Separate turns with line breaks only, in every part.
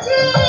気持。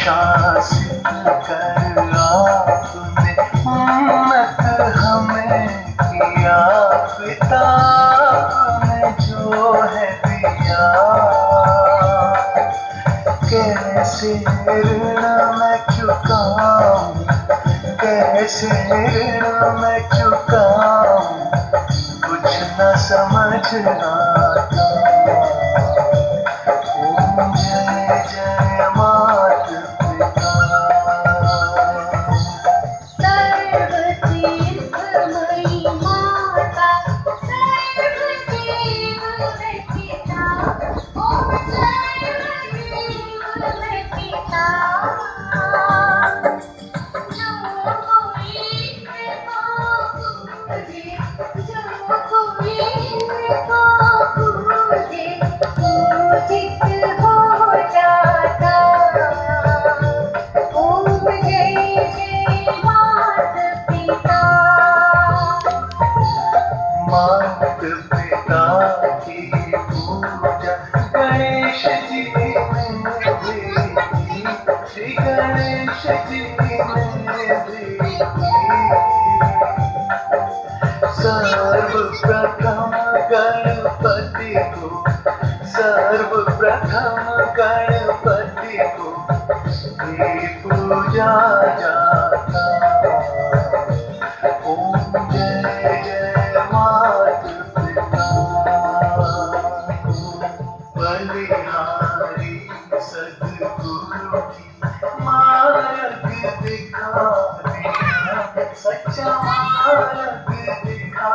अनुशासित कर आपने उन्नत हमें किया जो है दिया कैसे ऋण मैं चुकाऊं कैसे ऋण मैं चुकाऊं कुछ न समझ गणेश जी भी श्री गणेश जी भी सर्वप्रथम गणपति को। सर्वप्रथम गणपति को पूजा जाता। ओम जय जय। बिहारी सदगुरु की मार्ग दिखा दिया सच्चा मार्ग दिखा